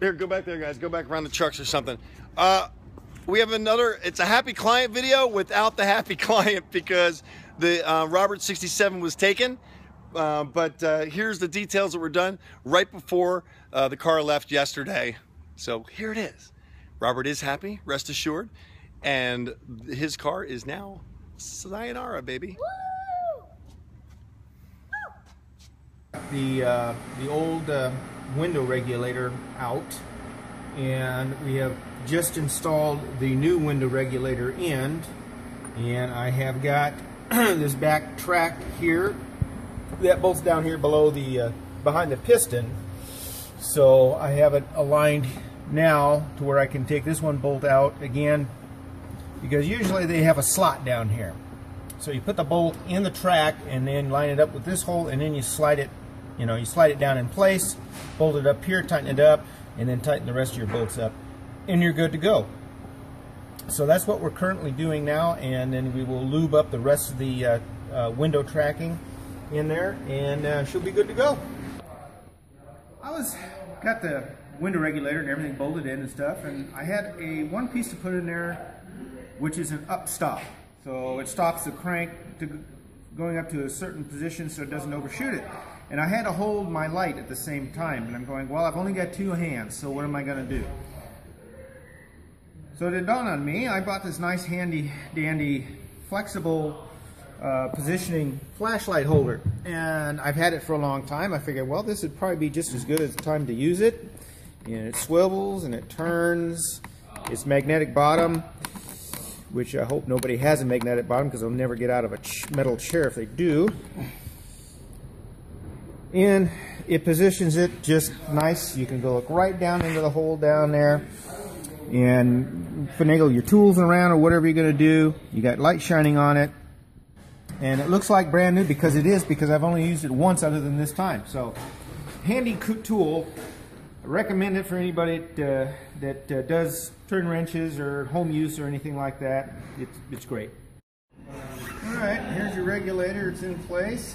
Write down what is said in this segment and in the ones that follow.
Here, go back there, guys. Go back around the trucks or something. Uh, we have another, it's a happy client video without the happy client because the uh, Robert 67 was taken. Uh, but uh, here's the details that were done right before uh, the car left yesterday. So here it is. Robert is happy, rest assured. And his car is now sayonara, baby. The, uh, the old uh, window regulator out and we have just installed the new window regulator in and I have got this back track here. That bolts down here below the uh, behind the piston. So I have it aligned now to where I can take this one bolt out again because usually they have a slot down here. So you put the bolt in the track and then line it up with this hole and then you slide it you know, you slide it down in place, bolt it up here, tighten it up, and then tighten the rest of your bolts up, and you're good to go. So that's what we're currently doing now, and then we will lube up the rest of the uh, uh, window tracking in there, and uh, she'll be good to go. I was got the window regulator and everything bolted in and stuff, and I had a one piece to put in there, which is an up stop. So it stops the crank to going up to a certain position so it doesn't overshoot it. And I had to hold my light at the same time. And I'm going, well, I've only got two hands, so what am I going to do? So it dawned on me, I bought this nice handy dandy flexible uh, positioning flashlight holder. And I've had it for a long time. I figured, well, this would probably be just as good as the time to use it. And it swivels and it turns. It's magnetic bottom, which I hope nobody has a magnetic bottom because they'll never get out of a metal chair if they do and it positions it just nice. You can go look right down into the hole down there and finagle your tools around or whatever you're going to do. You got light shining on it and it looks like brand new because it is because I've only used it once other than this time. So handy tool. I recommend it for anybody that, uh, that uh, does turn wrenches or home use or anything like that. It's, it's great. All right, here's your regulator. It's in place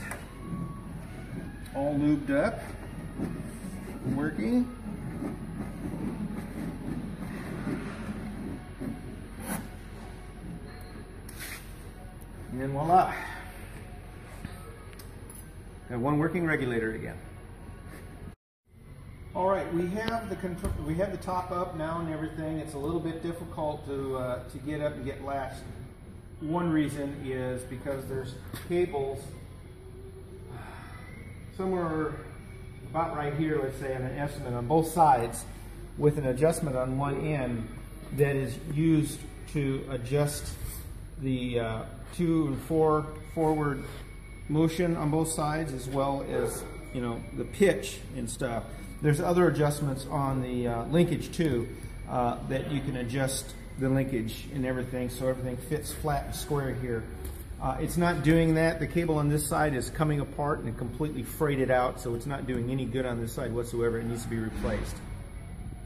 all lubed up, working. And voila. Got one working regulator again. All right, we have the we have the top up now and everything. It's a little bit difficult to uh, to get up and get latched. One reason is because there's cables somewhere about right here, let's say, on an estimate on both sides with an adjustment on one end that is used to adjust the uh, two and four forward motion on both sides as well as you know the pitch and stuff. There's other adjustments on the uh, linkage too uh, that you can adjust the linkage and everything so everything fits flat and square here. Uh, it's not doing that. The cable on this side is coming apart and completely frayed out, so it's not doing any good on this side whatsoever. It needs to be replaced.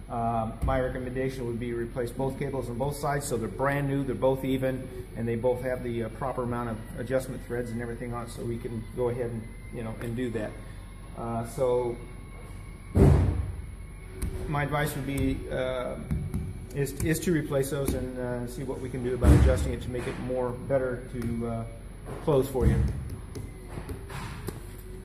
Um, my recommendation would be replace both cables on both sides so they're brand new, they're both even, and they both have the uh, proper amount of adjustment threads and everything on so we can go ahead and, you know, and do that. Uh, so my advice would be uh, is, is to replace those and uh, see what we can do about adjusting it to make it more better to uh, close for you.